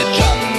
the jungle.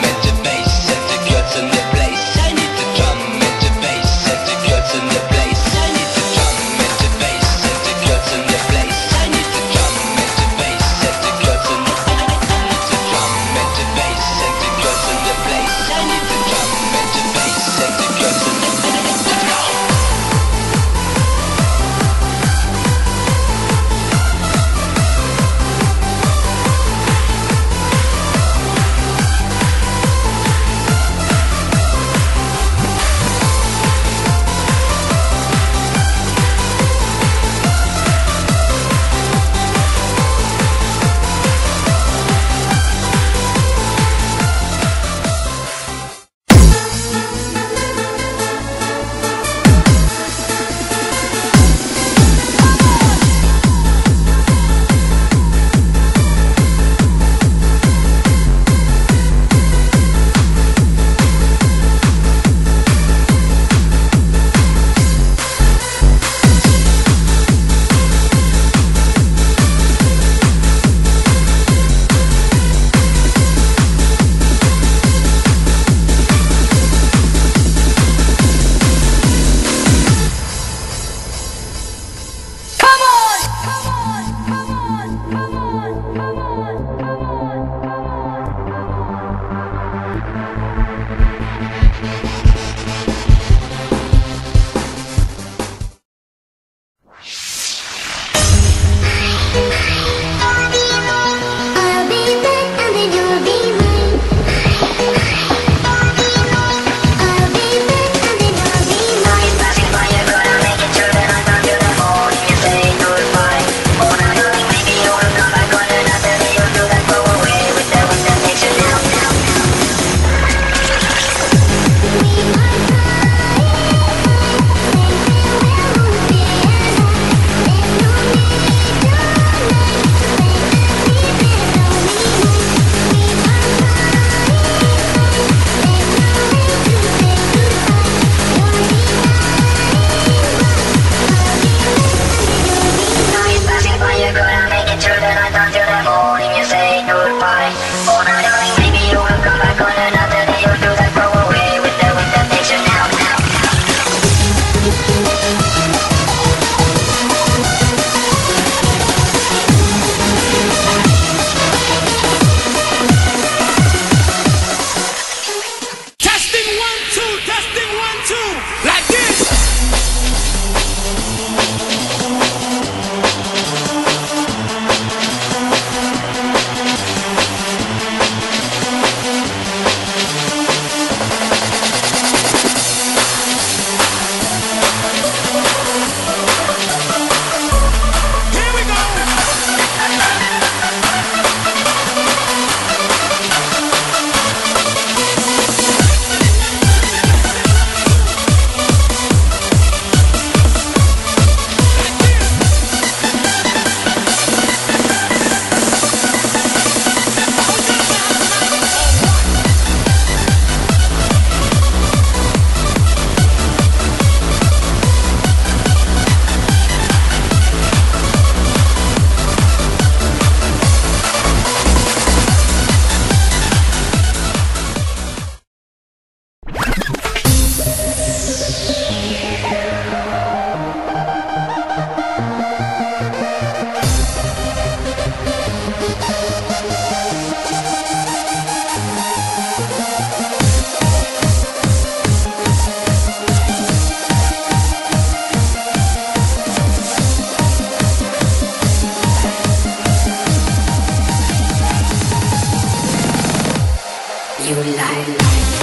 you like.